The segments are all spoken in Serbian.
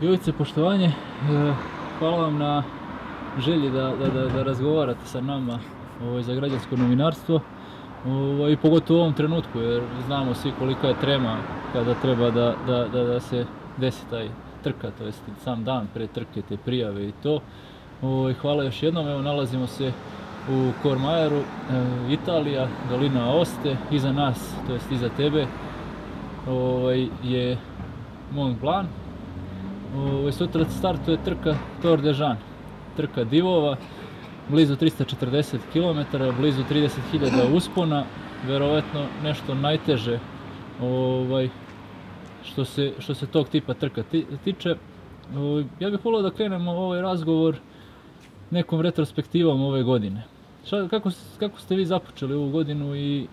Jovice, poštovanje. E, hvala vam na želji da, da, da, da razgovarate sa nama ovaj, za građansko novinarstvo ovaj, pogotovo u ovom trenutku jer znamo svi kolika je trema kada treba da, da, da, da se desi taj trka, to jest sam dan pre trke, te prijave i to. Ovaj, hvala još jednom, evo nalazimo se u Kormajeru, e, Italija, dolina Oste, iza nas, to jest iza tebe, ovaj, je Mont Blanc. Ovaj, sutra startuje trka Tour de Jean, trka divova, blizu 340 km, blizu 30.000 uspona, verovatno nešto najteže ovaj, što se, što se tog tipa trka tiče. Ovaj, ja bih volio da krenemo ovaj razgovor nekom retrospektivom ove godine. Šta, kako, kako ste vi započeli ovu godinu i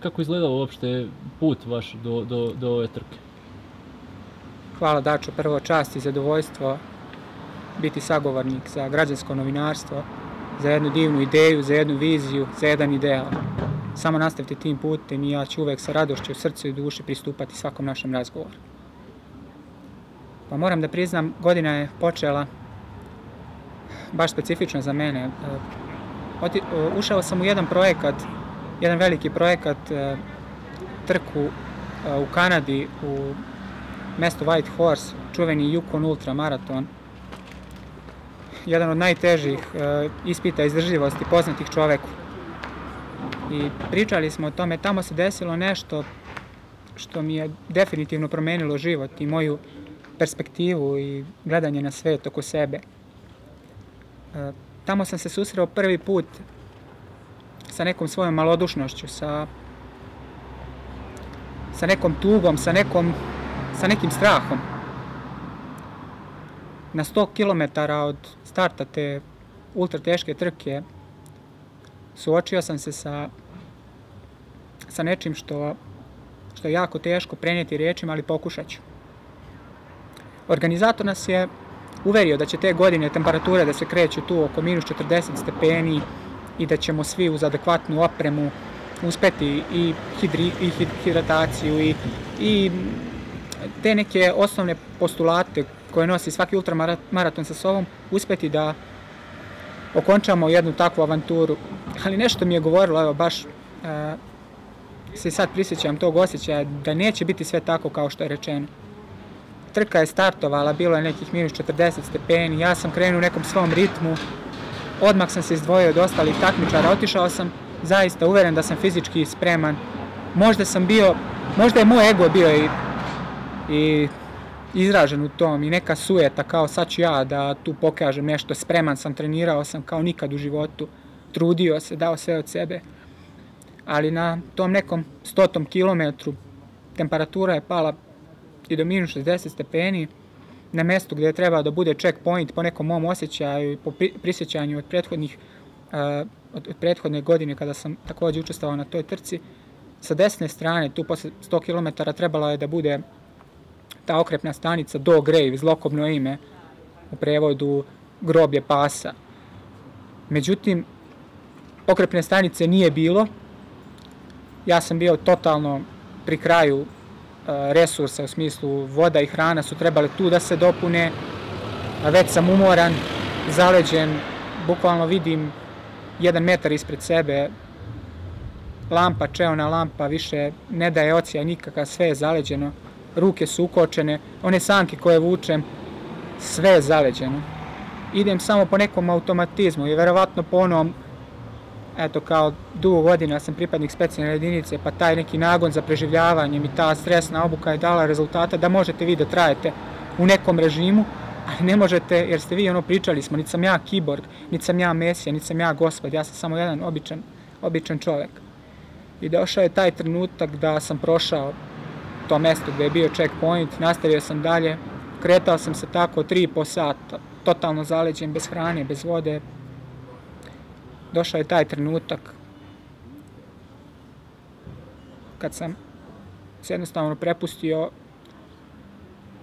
kako izgledao uopšte put vaš do, do, do ove trke? Hvala Dačo, prvo čast i zadovoljstvo biti sagovornik za građansko novinarstvo, za jednu divnu ideju, za jednu viziju, za jedan ideal. Samo nastavite tim putem i ja ću uvek sa radošću srcu i duši pristupati svakom našem razgovoru. Pa moram da priznam, godina je počela baš specifično za mene. Ušao sam u jedan projekat, jedan veliki projekat, trku u Kanadi, u mesto White Horse, čuveni Yukon Ultra Maraton, jedan od najtežih ispita izdržljivosti poznatih čoveku. I pričali smo o tome, tamo se desilo nešto što mi je definitivno promenilo život i moju perspektivu i gledanje na svet oko sebe. Tamo sam se susreo prvi put sa nekom svojom malodušnošću, sa, sa nekom tugom, sa, nekom, sa nekim strahom. Na 100 km od starta te ultra teške trke suočio sam se sa, sa nečim što, što je jako teško prenijeti rečima, ali pokušat ću. Organizator nas je uverio da će te godine temperature da se kreću tu oko minus 40 stepeni i da ćemo svi uz adekvatnu opremu uspeti i, hidri, i hidrataciju i, i te neke osnovne postulate koje nosi svaki ultramaraton sa sobom, uspeti da okončamo jednu takvu avanturu. Ali nešto mi je govorilo, evo baš e, se sad prisjećam tog osjećaja da neće biti sve tako kao što je rečeno. Trka je startovala, bilo je nekih minus 40 stepeni, ja sam krenuo u nekom svom ritmu, odmah sam se izdvojio od ostalih takmičara, otišao sam zaista uveren da sam fizički spreman. Možda sam bio, možda je moj ego bio i, i izražen u tom i neka sujeta kao sad ću ja da tu pokažem nešto, spreman sam, trenirao sam kao nikad u životu, trudio se, dao sve od sebe. Ali na tom nekom stotom kilometru temperatura je pala i do minus 60 stepeni, na mestu gde je trebao da bude checkpoint po nekom mom osjećaju i po prisjećanju od prethodnih uh, od, od prethodne godine kada sam takođe učestvovao na toj trci, sa desne strane, tu posle 100 km trebalo je da bude ta okrepna stanica Do Grave, zlokobno ime, u prevodu groblje pasa. Međutim, okrepne stanice nije bilo. Ja sam bio totalno pri kraju resursa, u smislu voda i hrana su trebale tu da se dopune, a već sam umoran, zaleđen, bukvalno vidim jedan metar ispred sebe, lampa, čeona lampa, više ne daje ocija nikakav, sve je zaleđeno, ruke su ukočene, one sanke koje vučem, sve je zaleđeno. Idem samo po nekom automatizmu i verovatno po onom eto kao dugo godina sam pripadnik specijalne jedinice, pa taj neki nagon za preživljavanjem i ta stresna obuka je dala rezultata da možete vi da trajete u nekom režimu, ali ne možete, jer ste vi ono pričali smo, niti sam ja kiborg, niti sam ja mesija, niti sam ja gospod, ja sam samo jedan običan, običan čovek. I došao je taj trenutak da sam prošao to mesto gde je bio checkpoint, nastavio sam dalje, kretao sam se tako 3,5 sata, totalno zaleđen, bez hrane, bez vode, došao je taj trenutak kad sam se jednostavno prepustio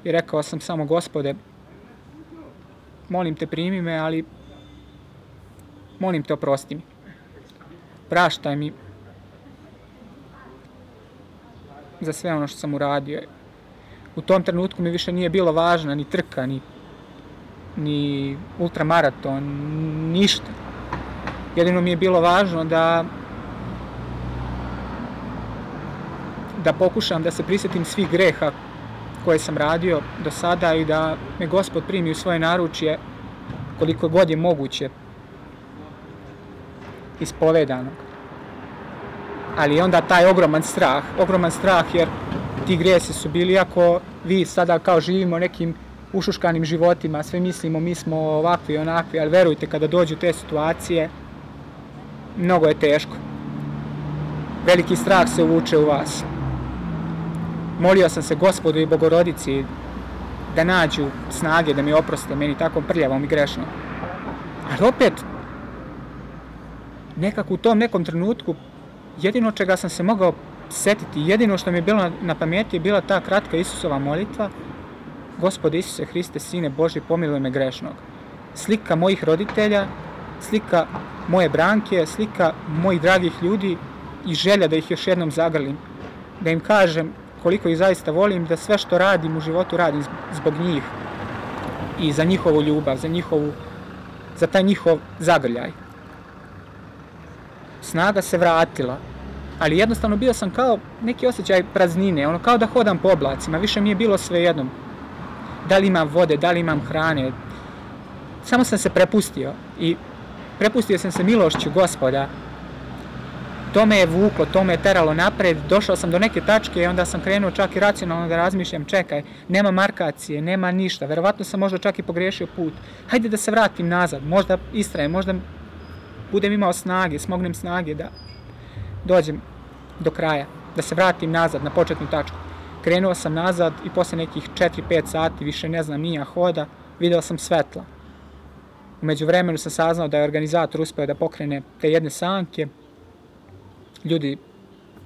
i rekao sam samo gospode molim te primi me ali molim te oprosti mi praštaj mi za sve ono što sam uradio u tom trenutku mi više nije bilo važna ni trka, ni, ni ultramaraton, ništa. Jedino mi je bilo važno da da pokušam da se prisjetim svih greha koje sam radio do sada i da me gospod primi u svoje naručje koliko god je moguće ispovedanog. Ali onda taj ogroman strah, ogroman strah jer ti grijesi su bili, ako vi sada kao živimo nekim ušuškanim životima, sve mislimo mi smo ovakvi i onakvi, ali verujte kada dođu te situacije, mnogo je teško. Veliki strah se uvuče u vas. Molio sam se gospodu i bogorodici da nađu snage da mi oproste meni tako prljavom i grešnom. Ali opet, nekako u tom nekom trenutku, jedino čega sam se mogao setiti, jedino što mi je bilo na pameti je bila ta kratka Isusova molitva, Gospode Isuse Hriste, Sine Boži, pomiluj me grešnog. Slika mojih roditelja, slika moje branke, slika mojih dragih ljudi i želja da ih još jednom zagrlim. Da im kažem koliko ih zaista volim, da sve što radim u životu radim zbog njih i za njihovu ljubav, za njihovu, za taj njihov zagrljaj. Snaga se vratila, ali jednostavno bio sam kao neki osjećaj praznine, ono kao da hodam po oblacima, više mi je bilo sve jednom. Da li imam vode, da li imam hrane, samo sam se prepustio i prepustio sam se milošću gospoda to me je vuklo, to me je teralo napred, došao sam do neke tačke i onda sam krenuo čak i racionalno da razmišljam, čekaj, nema markacije, nema ništa, verovatno sam možda čak i pogrešio put, hajde da se vratim nazad, možda istrajem, možda budem imao snage, smognem snage da dođem do kraja, da se vratim nazad na početnu tačku. Krenuo sam nazad i posle nekih 4-5 sati, više ne znam, nija hoda, video sam svetla. Umeđu vremenu sam saznao da je organizator uspeo da pokrene te jedne sanke, ljudi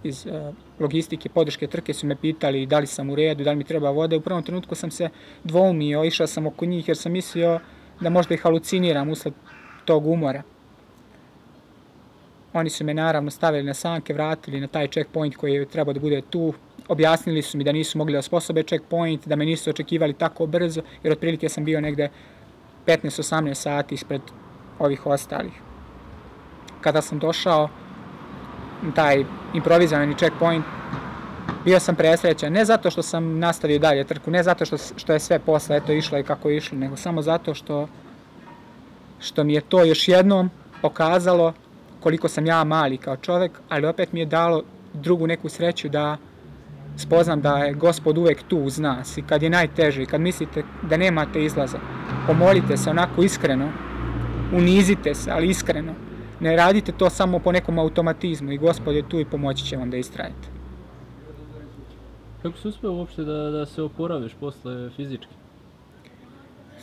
iz uh, logistike, podrške trke su me pitali da li sam u redu, da li mi treba vode. U prvom trenutku sam se dvoumio, išao sam oko njih jer sam mislio da možda ih haluciniram usled tog umora. Oni su me naravno stavili na sanke, vratili na taj checkpoint koji je trebao da bude tu. Objasnili su mi da nisu mogli da osposobe checkpoint, da me nisu očekivali tako brzo, jer otprilike sam bio negde 15-18 sati ispred ovih ostalih. Kada sam došao, taj improvizovani checkpoint, bio sam presrećan, ne zato što sam nastavio dalje trku, ne zato što, što je sve posle eto išlo i kako je išlo, nego samo zato što, što mi je to još jednom pokazalo koliko sam ja mali kao čovek, ali opet mi je dalo drugu neku sreću da spoznam da je gospod uvek tu uz nas i kad je najteže i kad mislite da nemate izlaza, pomolite se onako iskreno, unizite se, ali iskreno, ne radite to samo po nekom automatizmu i gospod je tu i pomoći će vam da istrajete. Kako si uspeo uopšte da, da se oporaviš posle fizički?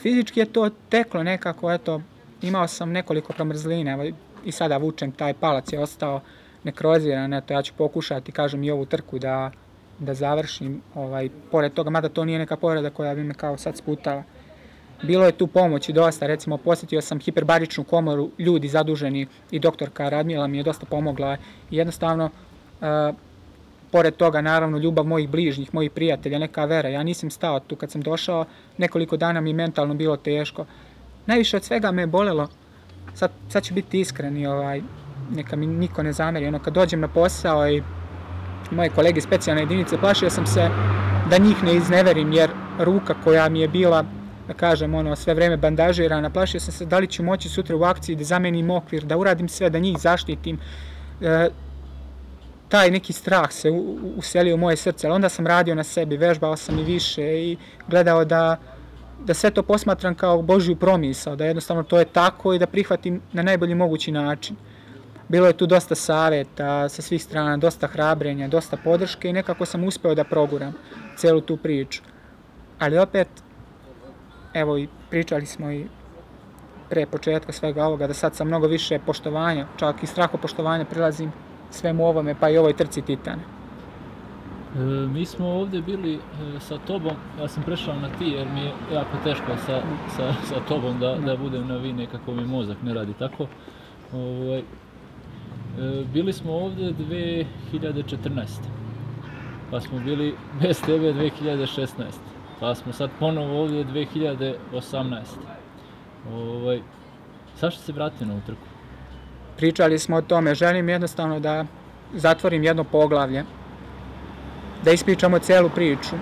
Fizički je to teklo nekako, eto, imao sam nekoliko promrzlina, evo i sada vučem, taj palac je ostao nekroziran, eto, ja ću pokušati, kažem, i ovu trku da, da završim, ovaj, pored toga, mada to nije neka povreda koja bi me kao sad sputala Bilo je tu pomoći dosta, recimo posjetio sam hiperbaričnu komoru, ljudi zaduženi i doktorka Radmila mi je dosta pomogla. I jednostavno, uh, pored toga naravno ljubav mojih bližnjih, mojih prijatelja, neka vera, ja nisam stao tu kad sam došao, nekoliko dana mi mentalno bilo teško. Najviše od svega me je bolelo, sad, sad ću biti iskren i ovaj, neka mi niko ne zameri, ono kad dođem na posao i moje kolege specijalne jedinice, plašio sam se da njih ne izneverim jer ruka koja mi je bila da kažem, ono, sve vreme bandažirana, plašio sam se da li ću moći sutra u akciji da zamenim okvir, da uradim sve, da njih zaštitim. E, taj neki strah se uselio u moje srce, ali onda sam radio na sebi, vežbao sam i više i gledao da, da sve to posmatram kao Božju promisao, da jednostavno to je tako i da prihvatim na najbolji mogući način. Bilo je tu dosta saveta sa svih strana, dosta hrabrenja, dosta podrške i nekako sam uspeo da proguram celu tu priču. Ali opet, evo i pričali smo i pre početka svega ovoga, da sad sa mnogo više poštovanja, čak i straho poštovanja prilazim svemu ovome, pa i ovoj trci Titane. E, mi smo ovde bili e, sa tobom, ja sam prešao na ti jer mi je jako teško sa, sa, sa tobom da, da budem na vi, nekako mi mozak ne radi tako. Ovaj, e, bili smo ovde 2014. pa smo bili bez tebe 2016. Pa smo sad ponovo ovdje 2018. Ovaj, zašto se vratio na ovu trku? Pričali smo o tome, želim jednostavno da zatvorim jedno poglavlje, da ispričamo celu priču.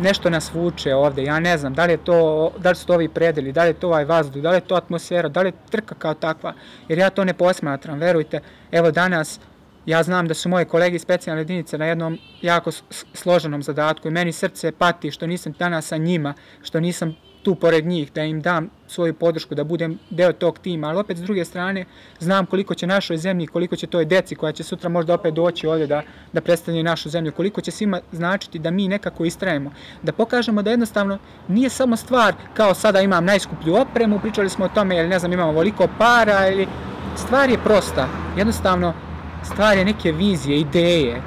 Nešto nas vuče ovde, ja ne znam da li, je to, da li su to ovi predeli, da li je to ovaj vazduh, da li je to atmosfera, da li je trka kao takva, jer ja to ne posmatram, verujte. Evo danas Ja znam da su moje kolege iz specijalne jedinice na jednom jako složenom zadatku i meni srce pati što nisam danas sa njima, što nisam tu pored njih, da im dam svoju podršku, da budem deo tog tima, ali opet s druge strane znam koliko će našoj zemlji, koliko će toj deci koja će sutra možda opet doći ovdje da, da predstavljaju našu zemlju, koliko će svima značiti da mi nekako istrajemo, da pokažemo da jednostavno nije samo stvar kao sada imam najskuplju opremu, pričali smo o tome, ili ne znam, imamo voliko para, ili stvar je prosta, jednostavno stvar je neke vizije, ideje,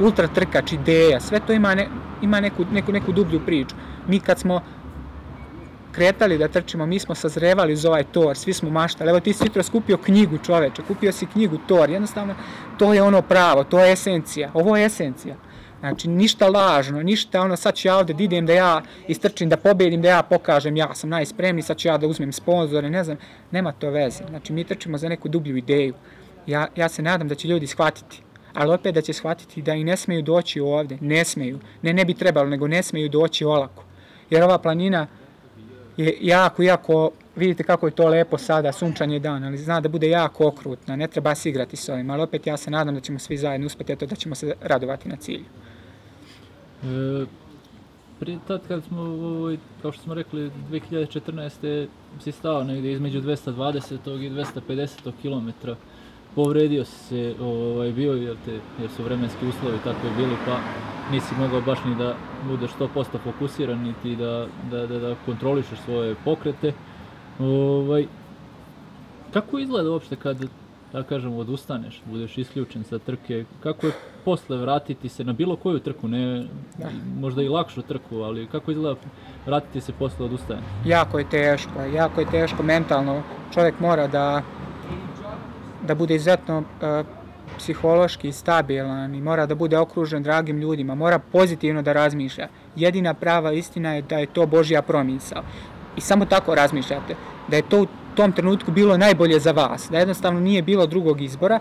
ultra trkač, ideja, sve to ima, ne, ima neku, neku, neku dublju priču. Mi kad smo kretali da trčimo, mi smo sazrevali za ovaj tor, svi smo maštali. Evo ti si jutro skupio knjigu čoveče, kupio si knjigu tor, jednostavno to je ono pravo, to je esencija, ovo je esencija. Znači, ništa lažno, ništa ono, sad ću ja ovde da idem da ja istrčim, da pobedim, da ja pokažem, ja sam najspremniji, sad ću ja da uzmem sponzore, ne znam, nema to veze. Znači, mi trčimo za neku dublju ideju ja, ja se nadam da će ljudi shvatiti, ali opet da će shvatiti da i ne smeju doći ovde, ne smeju, ne ne bi trebalo, nego ne smeju doći olako. Jer ova planina je jako, jako, vidite kako je to lepo sada, sunčan je dan, ali zna da bude jako okrutna, ne treba se igrati s ovim, ali opet ja se nadam da ćemo svi zajedno uspeti, eto da ćemo se radovati na cilju. E, prije tad kad smo, ovaj, kao što smo rekli, 2014. si stao negdje između 220. i 250. kilometra povredio si se, ovaj, bio jer, te, jer su vremenski uslovi takvi bili, pa nisi mogao baš ni da budeš 100% fokusiran, niti da, da, da, da kontrolišeš svoje pokrete. Ovaj, kako izgleda uopšte kad, da kažem, odustaneš, budeš isključen sa trke, kako je posle vratiti se na bilo koju trku, ne, da. možda i lakšu trku, ali kako izgleda vratiti se posle odustajanja? Jako je teško, jako je teško mentalno, čovjek mora da da bude izuzetno uh, psihološki stabilan i mora da bude okružen dragim ljudima, mora pozitivno da razmišlja. Jedina prava istina je da je to Božja promisao. I samo tako razmišljate, da je to u tom trenutku bilo najbolje za vas, da jednostavno nije bilo drugog izbora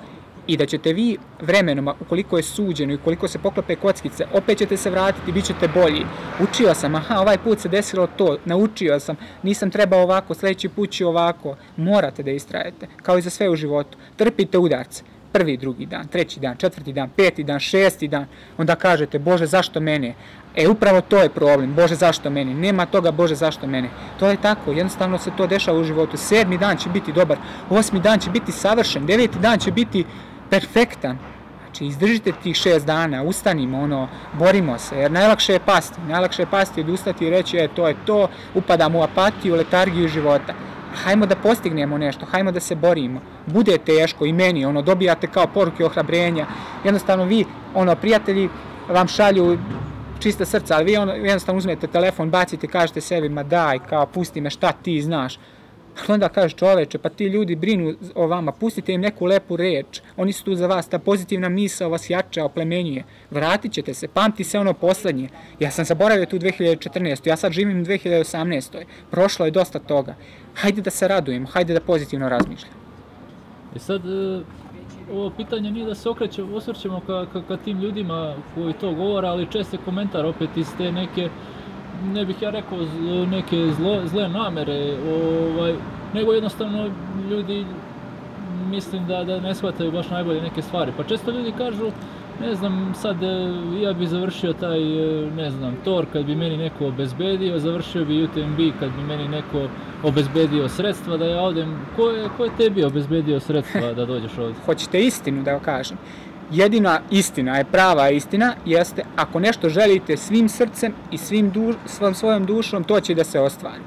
i da ćete vi vremenom, ukoliko je suđeno i ukoliko se poklope kockice, opet ćete se vratiti, bit ćete bolji. Učio sam, aha, ovaj put se desilo to, naučio sam, nisam trebao ovako, sledeći put ću ovako. Morate da istrajete, kao i za sve u životu. Trpite udarce, prvi, drugi dan, treći dan, četvrti dan, peti dan, šesti dan, onda kažete, Bože, zašto mene? E, upravo to je problem, Bože, zašto mene? Nema toga, Bože, zašto mene? To je tako, jednostavno se to dešava u životu. Sedmi dan će biti dobar, osmi dan će biti savršen, deveti dan će biti perfektan. Znači, izdržite tih šest dana, ustanimo, ono, borimo se, jer najlakše je pasti. Najlakše je pasti, odustati i reći, e, to je to, upadamo u apatiju, letargiju života. Hajmo da postignemo nešto, hajmo da se borimo. Bude teško i meni, ono, dobijate kao poruke ohrabrenja. Jednostavno, vi, ono, prijatelji vam šalju čista srca, ali vi ono, jednostavno uzmete telefon, bacite, kažete sebi, ma daj, kao, pusti me, šta ti znaš onda kaže čoveče, pa ti ljudi brinu o vama, pustite im neku lepu reč, oni su tu za vas, ta pozitivna misa vas jača, oplemenjuje, vratit ćete se, pamti se ono poslednje. Ja sam zaboravio tu 2014. Ja sad živim u 2018. Prošlo je dosta toga. Hajde da se radujemo, hajde da pozitivno razmišljamo. I sad, e, ovo pitanje nije da se okrećemo, osvrćemo ka, ka, ka tim ljudima koji to govore, ali česte komentar opet iz te neke ne bih ja rekao neke zlo, zle namere, ovaj, nego jednostavno ljudi mislim da, da ne shvataju baš najbolje neke stvari. Pa često ljudi kažu, ne znam, sad e, ja bi završio taj, e, ne znam, tor kad bi meni neko obezbedio, završio bi UTMB kad bi meni neko obezbedio sredstva da ja odem. Ko je, ko je tebi obezbedio sredstva da dođeš ovdje? Hoćete istinu da kažem jedina istina je prava istina jeste ako nešto želite svim srcem i svim duš, svom svojom dušom to će da se ostvari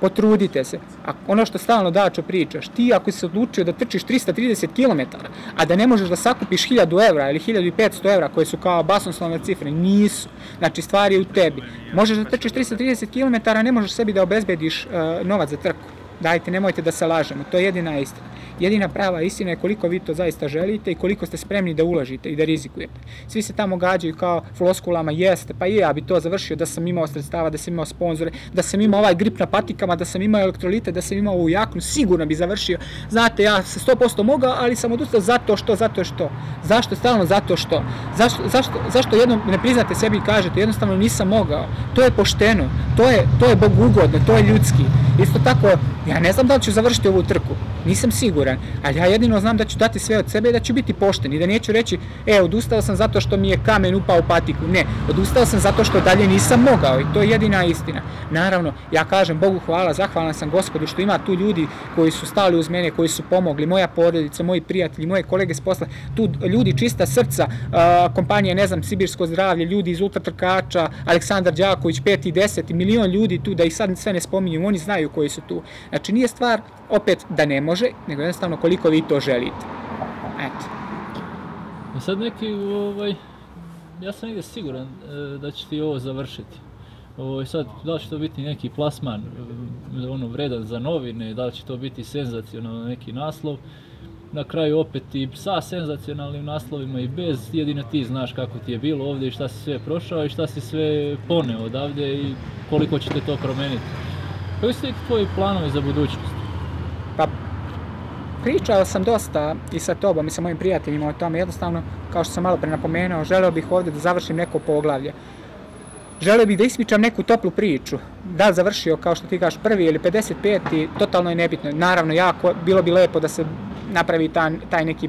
potrudite se. A ono što stalno Dačo pričaš, ti ako si odlučio da trčiš 330 km, a da ne možeš da sakupiš 1000 evra ili 1500 evra koje su kao basnoslovne cifre, nisu. Znači stvari je u tebi. Možeš da trčiš 330 km, a ne možeš sebi da obezbediš uh, novac za trku. Dajte, nemojte da se lažemo, to je jedina istina. Jedina prava istina je koliko vi to zaista želite i koliko ste spremni da uložite i da rizikujete. Svi se tamo gađaju kao floskulama, jeste, pa i ja bi to završio da sam imao sredstava, da sam imao sponzore, da sam imao ovaj grip na patikama, da sam imao elektrolite, da sam imao ovu jaknu, sigurno bi završio. Znate, ja se 100% mogao, ali sam odustao zato što, zato što. Zašto stalno zato što? Zašto, zašto, zašto jednom ne priznate sebi i kažete, jednostavno nisam mogao. To je pošteno, to je, to je bogugodno, to je ljudski. Isto tako, ja ne znam da li ću završiti ovu trku, nisam siguran, ali ja jedino znam da ću dati sve od sebe i da ću biti pošten i da neću reći, e, odustao sam zato što mi je kamen upao u patiku. Ne, odustao sam zato što dalje nisam mogao i to je jedina istina. Naravno, ja kažem Bogu hvala, zahvalan sam gospodu što ima tu ljudi koji su stali uz mene, koji su pomogli, moja porodica, moji prijatelji, moje kolege s posla, tu ljudi čista srca, kompanija, ne znam, Sibirsko zdravlje, ljudi iz ultratrkača, Aleksandar Đaković, 5. i 10. milion ljudi tu, da ih sad sve ne spominjem, oni znaju koji su tu. Znači, nije stvar opet da ne može, nego jednostavno koliko vi to želite. Eto. I sad neki, ovaj, ja sam negdje siguran e, da će ti ovo završiti. Ovo, sad, da li će to biti neki plasman, e, ono, vredan za novine, da li će to biti senzacionalno neki naslov, na kraju opet i sa senzacionalnim naslovima i bez, jedino ti znaš kako ti je bilo ovdje i šta si sve prošao i šta si sve poneo odavde i koliko će te to promeniti. Koji su tvoji planovi za budućnost? Pa, pričao sam dosta i sa tobom i sa mojim prijateljima o tome. Jednostavno, kao što sam malo pre napomenuo, želeo bih ovde da završim neko poglavlje. Želeo bih da ispričam neku toplu priču. Da li završio, kao što ti kažeš, prvi ili 55. totalno je nebitno. Naravno, jako, bilo bi lepo da se napravi taj, taj neki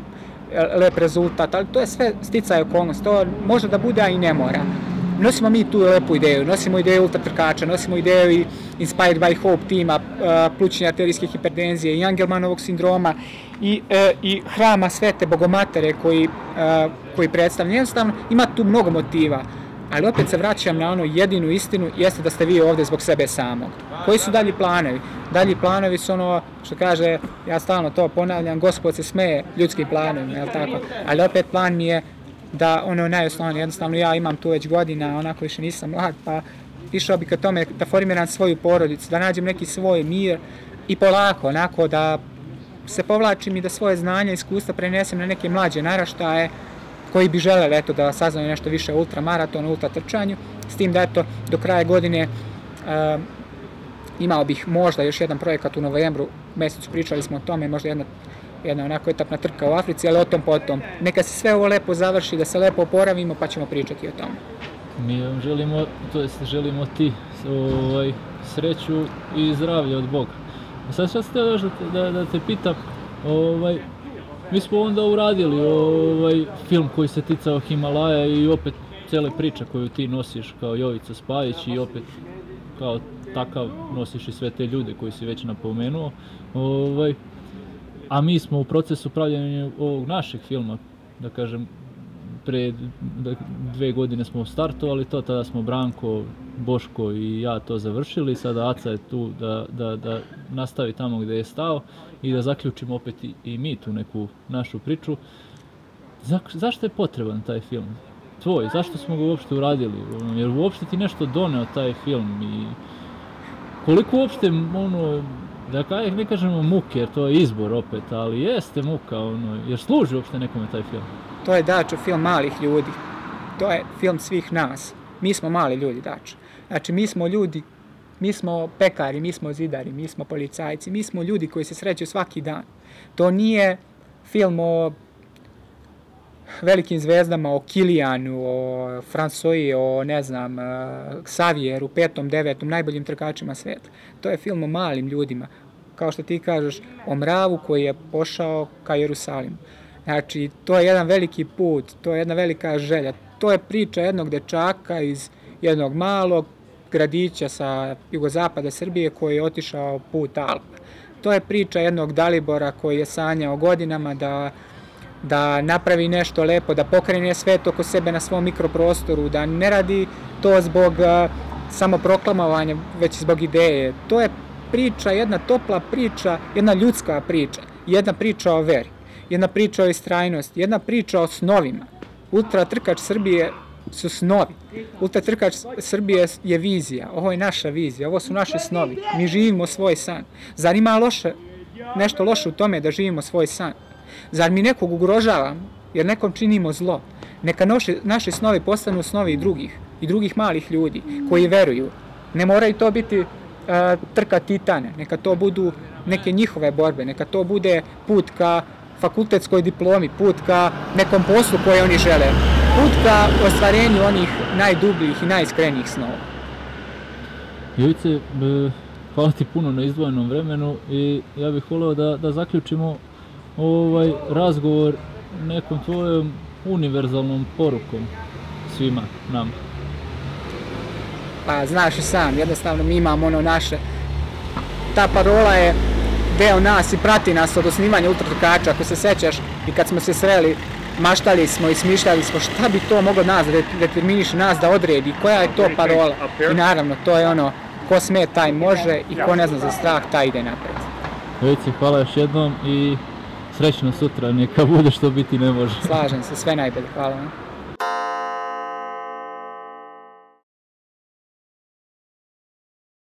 e, lep rezultat, ali to je sve sticaj okolnost. To može da bude, a i ne mora nosimo mi tu lepu ideju, nosimo ideju ultratrkača, nosimo ideju i Inspired by Hope tima, uh, plućne arterijske hiperdenzije, i Angelmanovog sindroma i, uh, i hrama Svete Bogomatere koji, uh, koji predstavlja. Jednostavno, ima tu mnogo motiva, ali opet se vraćam na ono jedinu istinu, jeste da ste vi ovde zbog sebe samog. Koji su dalji planovi? Dalji planovi su ono što kaže, ja stalno to ponavljam, gospod se smeje ljudskim planovima, je tako? Ali opet plan mi je da ono najosnovnije, jednostavno ja imam tu već godina, onako više nisam mlad, pa išao bi ka tome da formiram svoju porodicu, da nađem neki svoj mir i polako, onako da se povlačim i da svoje znanje i iskustva prenesem na neke mlađe naraštaje koji bi želeli eto, da saznaju nešto više o ultramaratonu, ultra trčanju, s tim da eto, do kraja godine uh, imao bih možda još jedan projekat u novembru, mesecu pričali smo o tome, možda jedna jedna onako etapna trka u Africi, ali o tom potom. Neka se sve ovo lepo završi, da se lepo oporavimo, pa ćemo pričati o tome. Mi vam želimo, to jest želimo ti ovaj, sreću i zdravlje od Boga. A sad sad ste još da, da, da te pitam, ovaj, mi smo onda uradili ovaj film koji se ticao Himalaja i opet cele priča koju ti nosiš kao Jovica Spajić i opet kao takav nosiš i sve te ljude koji si već napomenuo. Ovaj, a mi smo u procesu pravljenja ovog našeg filma, da kažem, pre dve godine smo startovali to, tada smo Branko, Boško i ja to završili, sada Aca je tu da, da, da nastavi tamo gde je stao i da zaključimo opet i, i mi tu neku našu priču. Za, zašto je potreban taj film? Tvoj, zašto smo ga uopšte uradili? Jer uopšte ti nešto doneo taj film i koliko uopšte ono, da kaj, ne kažemo muke, jer to je izbor opet, ali jeste muka, ono, jer služi uopšte nekome taj film. To je Dačo film malih ljudi. To je film svih nas. Mi smo mali ljudi, Dačo. Znači, mi smo ljudi, mi smo pekari, mi smo zidari, mi smo policajci, mi smo ljudi koji se sreću svaki dan. To nije film o velikim zvezdama, o Kilijanu, o Fransoji, o, ne znam, Savieru, petom, devetom, najboljim trkačima sveta. To je film o malim ljudima, kao što ti kažeš, o mravu koji je pošao ka Jerusalimu. Znači, to je jedan veliki put, to je jedna velika želja. To je priča jednog dečaka iz jednog malog gradića sa jugozapada Srbije koji je otišao put Alpa. To je priča jednog Dalibora koji je sanjao godinama da da napravi nešto lepo, da pokrene svet oko sebe na svom mikroprostoru, da ne radi to zbog uh, samo proklamovanja, već zbog ideje. To je priča, jedna topla priča, jedna ljudska priča, jedna priča o veri, jedna priča o istrajnosti, jedna priča o snovima. Ultra trkač Srbije su snovi. Ultra trkač Srbije je vizija, ovo je naša vizija, ovo su naše snovi. Mi živimo svoj san. Zar ima loše, nešto loše u tome da živimo svoj san? Zar mi nekog ugrožavamo jer nekom činimo zlo? Neka noši, naši snovi postanu snovi drugih, i drugih malih ljudi koji veruju. Ne moraju to biti uh, trka titane, neka to budu neke njihove borbe, neka to bude put ka fakultetskoj diplomi, put ka nekom poslu koje oni žele, put ka ostvarenju onih najdubljih i najiskrenijih snova. Jovice, e, hvala ti puno na izdvojenom vremenu i ja bih voleo da, da zaključimo ovaj razgovor nekom tvojom univerzalnom porukom svima nama. Pa znaš i sam, jednostavno mi imamo ono naše, ta parola je deo nas i prati nas od osnivanja ultratrkača, ako se sećaš i kad smo se sreli, maštali smo i smišljali smo šta bi to moglo nas da determiniše nas da odredi, koja je to parola. I naravno, to je ono, ko sme taj može i ko ne zna za strah taj ide napred. Jovice, hvala još jednom i srećno sutra, neka bude što biti ne može. Slažem se, sve najbolje, hvala vam.